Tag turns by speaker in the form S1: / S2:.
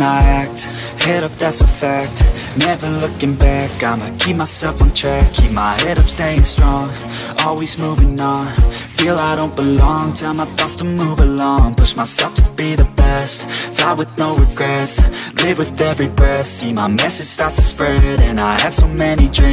S1: I act, head up that's a fact. Never looking back, I'ma keep myself on track. Keep my head up staying strong, always moving on. Feel I don't belong, tell my thoughts to move along. Push myself to be the best, die with no regrets. Live with every breath, see my message start to spread. And I have so many dreams.